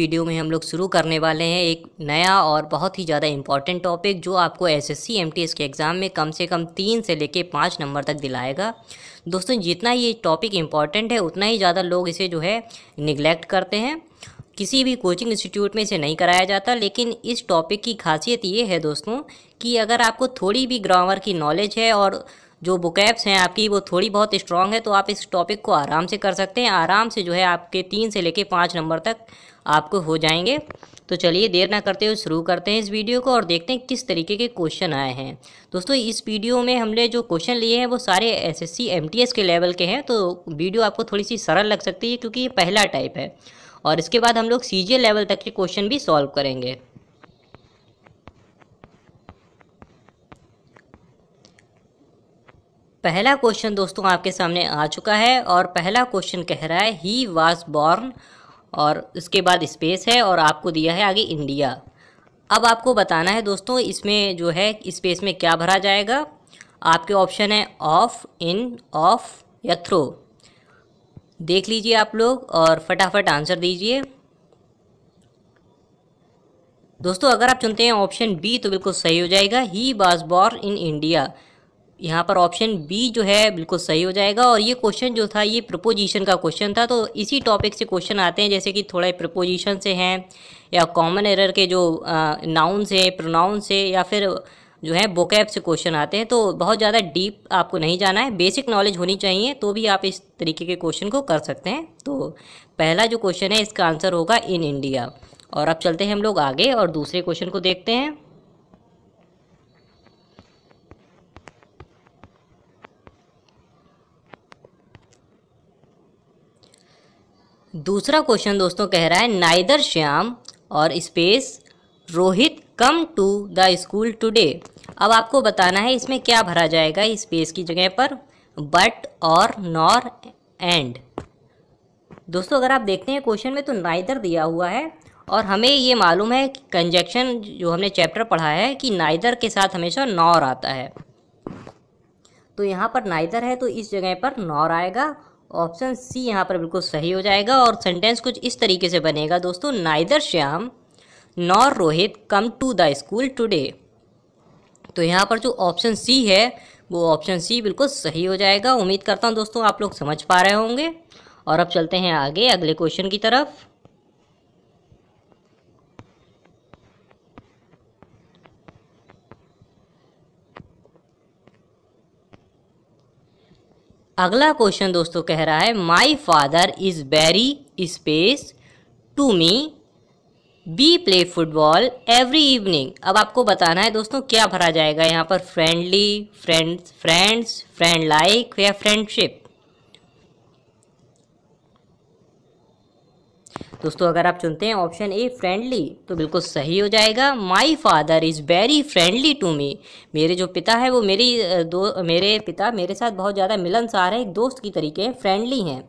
Video में हम लोग शुरू करने वाले हैं एक नया और बहुत ही ज़्यादा इंपॉर्टेंट टॉपिक जो आपको एसएससी एमटीएस के एग्ज़ाम में कम से कम तीन से लेके पाँच नंबर तक दिलाएगा। दोस्तों, जितना ये टॉपिक इंपॉर्टेंट है, उतना ही ज़्यादा लोग इसे जो है निगलेक्ट करते हैं। किसी भी कोचिंग इंस्टीट्यूट में इसे नहीं कराया जाता, लेकिन इस टॉपिक की खासियत ये है दोस्तों कि अगर आपको थोड़ी भी ग्रामर की नॉलेज है और जो बुकैप्स हैं आपकी, वो थोड़ी बहुत स्ट्रांग है तो आप इस टॉपिक को आराम से कर सकते हैं। आराम से जो है आपके तीन से लेके पाँच नंबर तक आपको हो जाएँगे। तो चलिए देर ना करते हुए शुरू करते हैं इस वीडियो को और देखते हैं किस तरीके के क्वेश्चन आए हैं। दोस्तों, इस वीडियो में हमने जो क्वेश्चन लिए हैं, वो सारे एसएससी एमटीएस के लेवल के हैं तो वीडियो आपको थोड़ी सी सरल लग सकती है, क्योंकि ये पहला टाइप है। और इसके बाद हम लोग सी लेवल तक के क्वेश्चन भी सॉल्व करेंगे। पहला क्वेश्चन दोस्तों आपके सामने आ चुका है और पहला क्वेश्चन कह रहा है ही वाज बॉर्न और उसके बाद स्पेस है और आपको दिया है आगे इंडिया अब आपको बताना है दोस्तों, इसमें जो है स्पेस में क्या भरा जाएगा? आपके ऑप्शन है ऑफ़ इन ऑफ़ या थ्रो देख लीजिए आप लोग और फटाफट आंसर दीजिए। दोस्तों, अगर आप चुनते हैं ऑप्शन बी तो बिल्कुल सही हो जाएगा। He was born in India यहाँ पर ऑप्शन बी जो है बिल्कुल सही हो जाएगा और ये क्वेश्चन जो था, ये प्रपोजिशन का क्वेश्चन था तो इसी टॉपिक से क्वेश्चन आते हैं, जैसे कि थोड़ा प्रपोजिशन से हैं या कॉमन एरर के जो नाउन से प्रोनाउन से या फिर जो है बोकैप से क्वेश्चन आते हैं तो बहुत ज़्यादा डीप आपको नहीं जाना है। बेसिक नॉलेज होनी चाहिए तो भी आप इस तरीके के क्वेश्चन को कर सकते हैं। तो पहला जो क्वेश्चन है, इसका आंसर होगा इन इंडिया और अब चलते हैं हम लोग आगे और दूसरे क्वेश्चन को देखते हैं। दूसरा क्वेश्चन दोस्तों कह रहा है, नाइदर श्याम और space Rohit come to the school today अब आपको बताना है, इसमें क्या भरा जाएगा स्पेस की जगह पर? बट और नॉर एंड दोस्तों, अगर आप देखते हैं क्वेश्चन में तो नाइदर दिया हुआ है और हमें ये मालूम है कि कंजक्शन जो हमने चैप्टर पढ़ा है कि नाइदर के साथ हमेशा नॉर आता है। तो यहाँ पर नाइदर है तो इस जगह पर नॉर आएगा ऑप्शन सी यहाँ पर बिल्कुल सही हो जाएगा और सेंटेंस कुछ इस तरीके से बनेगा। दोस्तों neither Shyam nor Rohit come to the school today तो यहाँ पर जो ऑप्शन सी है, वो ऑप्शन सी बिल्कुल सही हो जाएगा। उम्मीद करता हूँ दोस्तों आप लोग समझ पा रहे होंगे। और अब चलते हैं आगे अगले क्वेश्चन की तरफ़। अगला क्वेश्चन दोस्तों कह रहा है my father is very space to me B play football every evening अब आपको बताना है दोस्तों, क्या भरा जाएगा यहाँ पर? Friendly friends friends friend like या फ्रेंडशिप दोस्तों, अगर आप चुनते हैं ऑप्शन ए, फ्रेंडली तो बिल्कुल सही हो जाएगा। My father is very friendly to me मेरे जो पिता है, वो मेरी दो, मेरे पिता मेरे साथ बहुत ज़्यादा मिलनसार है, एक दोस्त की तरीके हैं फ्रेंडली हैं।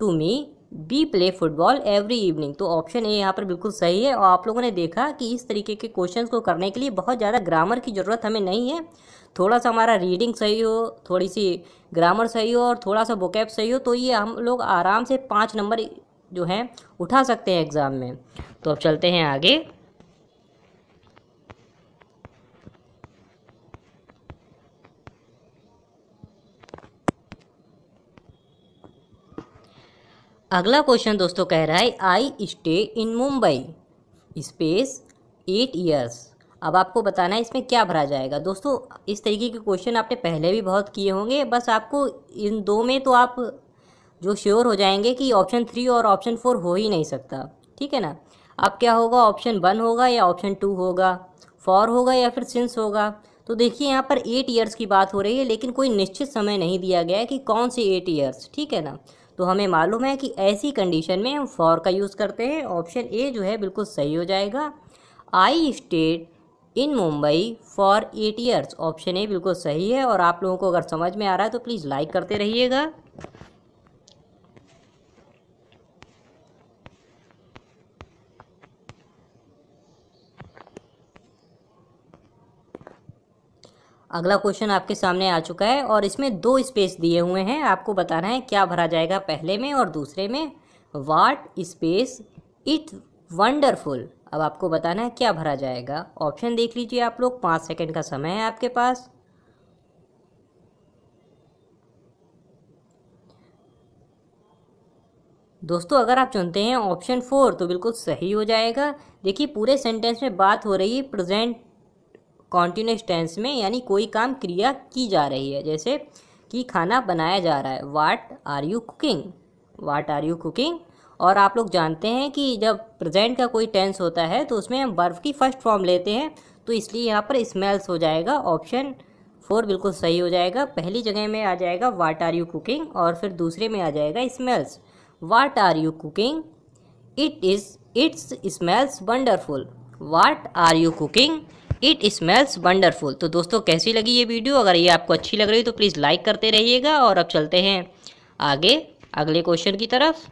To me B play football every evening तो ऑप्शन ए यहाँ पर बिल्कुल सही है। और आप लोगों ने देखा कि इस तरीके के क्वेश्चन को करने के लिए बहुत ज़्यादा ग्रामर की ज़रूरत हमें नहीं है। थोड़ा सा हमारा रीडिंग सही हो, थोड़ी सी ग्रामर सही हो और थोड़ा सा बुकैप सही हो तो ये हम लोग आराम से पाँच नंबर जो है, उठा सकते हैं एग्ज़ाम में। तो अब चलते हैं आगे। अगला क्वेश्चन दोस्तों कह रहा है I stay in Mumbai space eight years अब आपको बताना है, इसमें क्या भरा जाएगा? दोस्तों, इस तरीके के क्वेश्चन आपने पहले भी बहुत किए होंगे, बस आपको इन दो में तो आप जो श्योर हो जाएँगे कि ऑप्शन थ्री और ऑप्शन फोर हो ही नहीं सकता। ठीक है ना? अब क्या होगा? ऑप्शन वन होगा या ऑप्शन टू होगा? फॉर होगा या फिर सिंस होगा? तो देखिए, यहाँ पर एट ईयर्स की बात हो रही है, लेकिन कोई निश्चित समय नहीं दिया गया है कि कौन से एट ईयर्स ठीक है ना? तो हमें मालूम है कि ऐसी कंडीशन में हम फॉर का यूज़ करते हैं। ऑप्शन ए जो है, बिल्कुल सही हो जाएगा। I state in Mumbai for eight years option A बिल्कुल सही है और आप लोगों को अगर समझ में आ रहा है तो प्लीज़ लाइक करते रहिएगा। अगला क्वेश्चन आपके सामने आ चुका है और इसमें दो स्पेस दिए हुए हैं। आपको बताना है क्या भरा जाएगा पहले में और दूसरे में। वाट स्पेस इट वंडरफुल अब आपको बताना है क्या भरा जाएगा। ऑप्शन देख लीजिए आप लोग, पाँच सेकेंड का समय है आपके पास। दोस्तों, अगर आप चुनते हैं ऑप्शन फोर तो बिल्कुल सही हो जाएगा। देखिए, पूरे सेंटेंस में बात हो रही है प्रेजेंट कॉन्टिन्यूस टेंस में यानी कोई काम क्रिया की जा रही है, जैसे कि खाना बनाया जा रहा है। What are you cooking what are you cooking और आप लोग जानते हैं कि जब प्रेजेंट का कोई टेंस होता है तो उसमें हम बर्फ़ की फ़र्स्ट फॉर्म लेते हैं तो इसलिए यहाँ पर स्मेल्स हो जाएगा ऑप्शन फोर बिल्कुल सही हो जाएगा। पहली जगह में आ जाएगा वाट आर यू कुकिंग और फिर दूसरे में आ जाएगा smells what are you cooking it is it's smells wonderful what are you cooking it smells wonderful तो दोस्तों, कैसी लगी ये वीडियो? अगर ये आपको अच्छी लग रही तो प्लीज़ लाइक करते रहिएगा और अब चलते हैं आगे, अगले क्वेश्चन की तरफ़।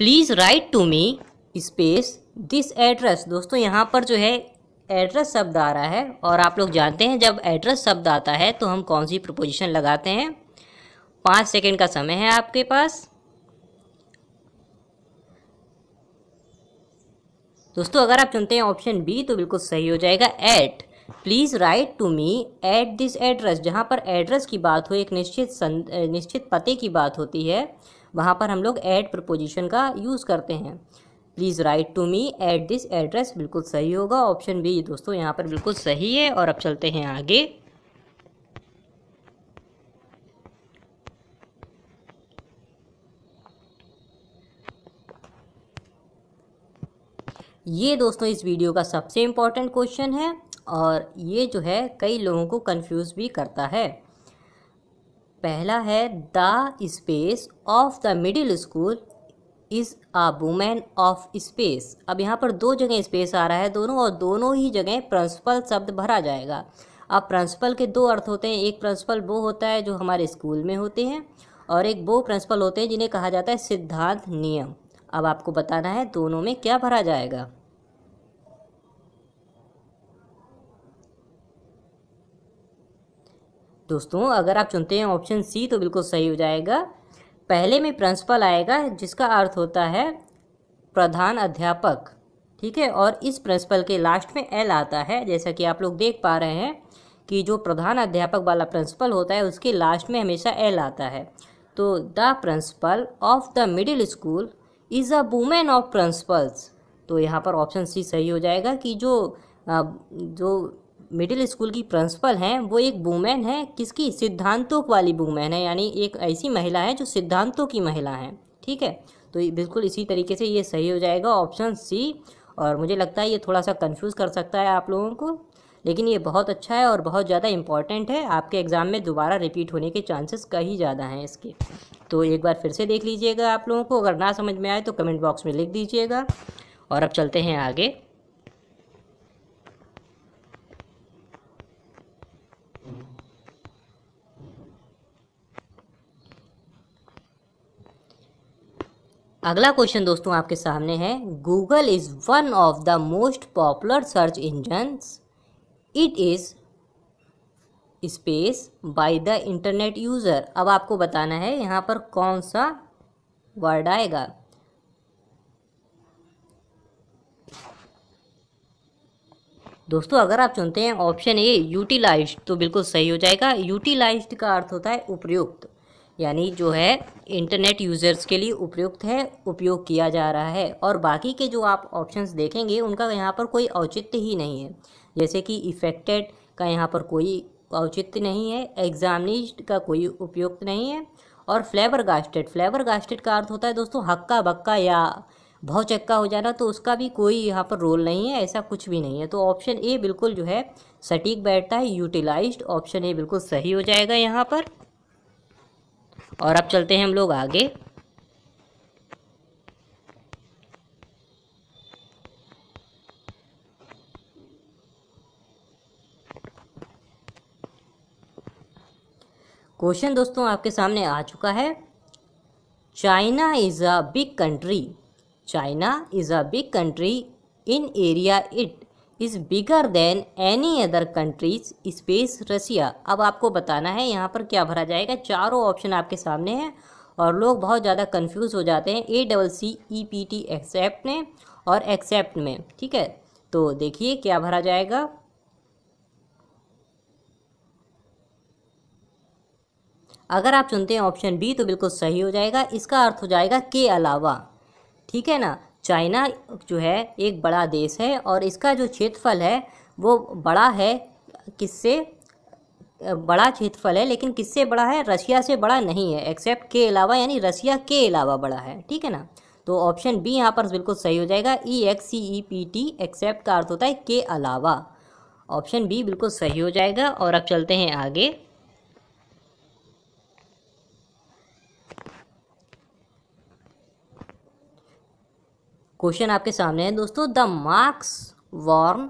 Please write to me space this address दोस्तों, यहाँ पर जो है एड्रेस शब्द आ रहा है और आप लोग जानते हैं, जब एड्रेस शब्द आता है तो हम कौन सी प्रपोजिशन लगाते हैं? पाँच सेकेंड का समय है आपके पास। दोस्तों, अगर आप चुनते हैं ऑप्शन बी तो बिल्कुल सही हो जाएगा at please write to me at this address जहाँ पर एड्रेस की बात हो, एक निश्चित निश्चित पते की बात होती है, वहाँ पर हम लोग एट प्रपोजिशन का यूज़ करते हैं. Please write to me at this address बिल्कुल सही होगा ऑप्शन बी दोस्तों, यहाँ पर बिल्कुल सही है और अब चलते हैं आगे. ये दोस्तों इस वीडियो का सबसे इंपॉर्टेंट क्वेश्चन है और ये जो है कई लोगों को कंफ्यूज भी करता है। पहला है, the space of the middle school is a women of space. अब यहाँ पर दो जगह स्पेस आ रहा है दोनों और दोनों ही जगह प्रिंसिपल शब्द भरा जाएगा। अब प्रिंसिपल के दो अर्थ होते हैं, एक प्रिंसिपल वो होता है जो हमारे स्कूल में होते हैं और एक वो प्रिंसिपल होते हैं जिन्हें कहा जाता है सिद्धांत नियम। अब आपको बताना है दोनों में क्या भरा जाएगा। दोस्तों, अगर आप चुनते हैं ऑप्शन सी तो बिल्कुल सही हो जाएगा। पहले में प्रिंसिपल आएगा, जिसका अर्थ होता है प्रधान अध्यापक, ठीक है? और इस प्रिंसिपल के लास्ट में एल आता है, जैसा कि आप लोग देख पा रहे हैं कि जो प्रधान अध्यापक वाला प्रिंसिपल होता है, उसके लास्ट में हमेशा एल आता है। तो the principal of the middle school is a women of principals तो यहाँ पर ऑप्शन सी सही हो जाएगा कि जो जो मिडिल स्कूल की प्रिंसिपल हैं, वो एक वूमेन है, किसकी? सिद्धांतों वाली वूमेन है, यानी एक ऐसी महिला है जो सिद्धांतों की महिला है, ठीक है? तो बिल्कुल इसी तरीके से ये सही हो जाएगा ऑप्शन सी और मुझे लगता है ये थोड़ा सा कंफ्यूज कर सकता है आप लोगों को, लेकिन ये बहुत अच्छा है और बहुत ज़्यादा इंपॉर्टेंट है। आपके एग्ज़ाम में दोबारा रिपीट होने के चांसेस कहीं ज़्यादा हैं इसके। तो एक बार फिर से देख लीजिएगा आप लोगों को, अगर ना समझ में आए तो कमेंट बॉक्स में लिख दीजिएगा, और अब चलते हैं आगे। अगला क्वेश्चन दोस्तों आपके सामने है। Google is one of the most popular search engines it is space by the internet user अब आपको बताना है यहाँ पर कौन सा वर्ड आएगा। दोस्तों अगर आप चुनते हैं ऑप्शन ए यूटिलाइज्ड तो बिल्कुल सही हो जाएगा। यूटिलाइज्ड का अर्थ होता है उपयुक्त। यानी जो है इंटरनेट यूज़र्स के लिए उपयुक्त है, उपयोग किया जा रहा है। और बाकी के जो आप ऑप्शंस देखेंगे, उनका यहाँ पर कोई औचित्य ही नहीं है। जैसे कि इफ़ेक्टेड का यहाँ पर कोई औचित्य नहीं है एग्जामिनिस्ट का कोई उपयुक्त नहीं है, और फ्लेवर गास्टेड फ्लेवर गास्टेड का अर्थ होता है, दोस्तों हक्का बक्का या चक्का हो जाना तो उसका भी कोई यहाँ पर रोल नहीं है, ऐसा कुछ भी नहीं है। तो ऑप्शन ए बिल्कुल जो है, सटीक बैठता है यूटिलाइज्ड ऑप्शन ए बिल्कुल सही हो जाएगा यहाँ पर। और अब चलते हैं हम लोग आगे। क्वेश्चन दोस्तों आपके सामने आ चुका है। China is a big country. China is a big country in area it. Is bigger than any other countries space Russia अब आपको बताना है, यहाँ पर क्या भरा जाएगा? चारों ऑप्शन आपके सामने हैं और लोग बहुत ज़्यादा कंफ्यूज हो जाते हैं A double C E P T accept में और एक्सेप्ट में, ठीक है? तो देखिए क्या भरा जाएगा। अगर आप चुनते हैं ऑप्शन बी तो बिल्कुल सही हो जाएगा। इसका अर्थ हो जाएगा के अलावा, ठीक है ना? चाइना जो है एक बड़ा देश है और इसका जो क्षेत्रफल है, वो बड़ा है किससे? बड़ा क्षेत्रफल है, लेकिन किससे बड़ा है? रशिया से बड़ा नहीं है एक्सेप्ट के अलावा, यानी रशिया के अलावा बड़ा है, ठीक है ना? तो ऑप्शन बी यहाँ पर बिल्कुल सही हो जाएगा E X C E P T except का अर्थ होता है के अलावा। ऑप्शन बी बिल्कुल सही हो जाएगा और अब चलते हैं आगे। क्वेश्चन आपके सामने है दोस्तों। The marks worn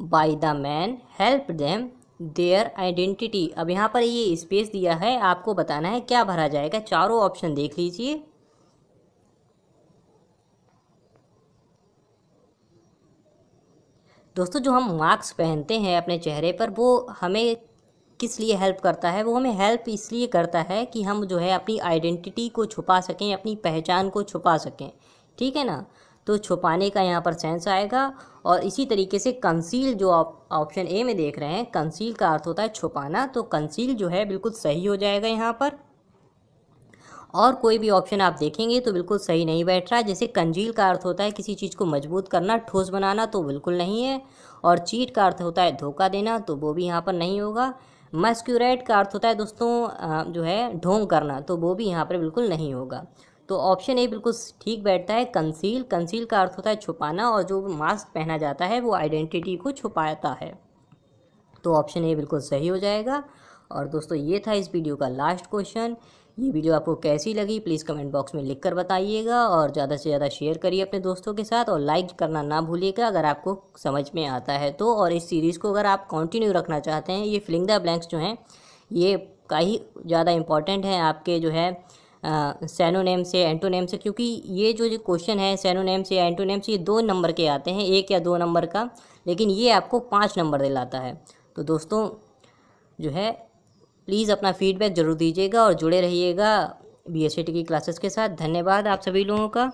by the man help them their identity. अब यहाँ पर ये स्पेस दिया है, आपको बताना है क्या भरा जाएगा। चारों ऑप्शन देख लीजिए। दोस्तों, जो हम मार्क्स पहनते हैं अपने चेहरे पर, वो हमें किस लिए हेल्प करता है? वो हमें हेल्प इसलिए करता है कि हम जो है अपनी आइडेंटिटी को छुपा सकें, अपनी पहचान को छुपा सकें। ठीक है ना? तो छुपाने का यहाँ पर सेंस आएगा और इसी तरीके से कंसील जो आप ऑप्शन ए में देख रहे हैं कंसील का अर्थ होता है छुपाना तो कंसील जो है बिल्कुल सही हो जाएगा यहाँ पर। और कोई भी ऑप्शन आप देखेंगे तो बिल्कुल सही नहीं बैठ रहा है जैसे कंजील का अर्थ होता है किसी चीज़ को मज़बूत करना, ठोस बनाना तो बिल्कुल नहीं है। और चीट का अर्थ होता है धोखा देना तो वो भी यहाँ पर नहीं होगा। मस्क्यूरेट का अर्थ होता है दोस्तों जो है ढोंग करना तो वो भी यहाँ पर बिल्कुल नहीं होगा। तो ऑप्शन ए बिल्कुल ठीक बैठता है कंसील कंसील का अर्थ होता है छुपाना और जो मास्क पहना जाता है, वो आइडेंटिटी को छुपाता है। तो ऑप्शन ए बिल्कुल सही हो जाएगा। और दोस्तों, ये था इस वीडियो का लास्ट क्वेश्चन ये वीडियो आपको कैसी लगी प्लीज़ कमेंट बॉक्स में लिख कर बताइएगा और ज़्यादा से ज़्यादा शेयर करिए अपने दोस्तों के साथ और लाइक करना ना भूलिएगा अगर आपको समझ में आता है तो। और इस सीरीज़ को अगर आप कंटिन्यू रखना चाहते हैं, ये फिलिंग द ब्लैंक्स जो हैं, ये काफ़ी ज़्यादा इंपॉर्टेंट है, आपके जो है सैनोनेम से, एंटोनेम से, क्योंकि ये जो जो क्वेश्चन है, सैनोनेम से, एंटोनेम से, ये दो नंबर के आते हैं, एक या दो नंबर का, लेकिन ये आपको पाँच नंबर दिलाता है। तो दोस्तों, जो है प्लीज़ अपना फीडबैक ज़रूर दीजिएगा और जुड़े रहिएगा बी एस की क्लासेस के साथ। धन्यवाद आप सभी लोगों का।